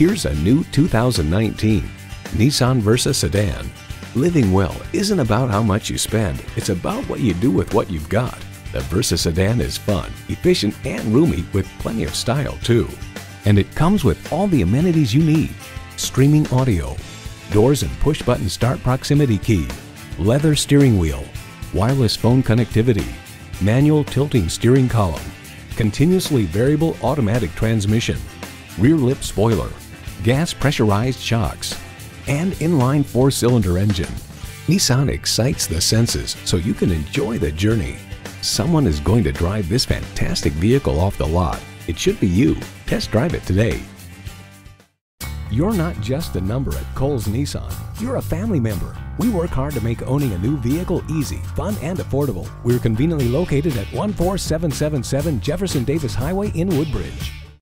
Here's a new 2019 Nissan Versa sedan. Living well isn't about how much you spend, it's about what you do with what you've got. The Versa sedan is fun, efficient, and roomy with plenty of style too. And it comes with all the amenities you need. Streaming audio, doors and push-button start proximity key, leather steering wheel, wireless phone connectivity, manual tilting steering column, continuously variable automatic transmission, rear lip spoiler, gas pressurized shocks, and inline four-cylinder engine. Nissan excites the senses so you can enjoy the journey. Someone is going to drive this fantastic vehicle off the lot. It should be you. Test drive it today. You're not just a number at Cowles Nissan. You're a family member. We work hard to make owning a new vehicle easy, fun, and affordable. We're conveniently located at 14777 Jefferson Davis Highway in Woodbridge.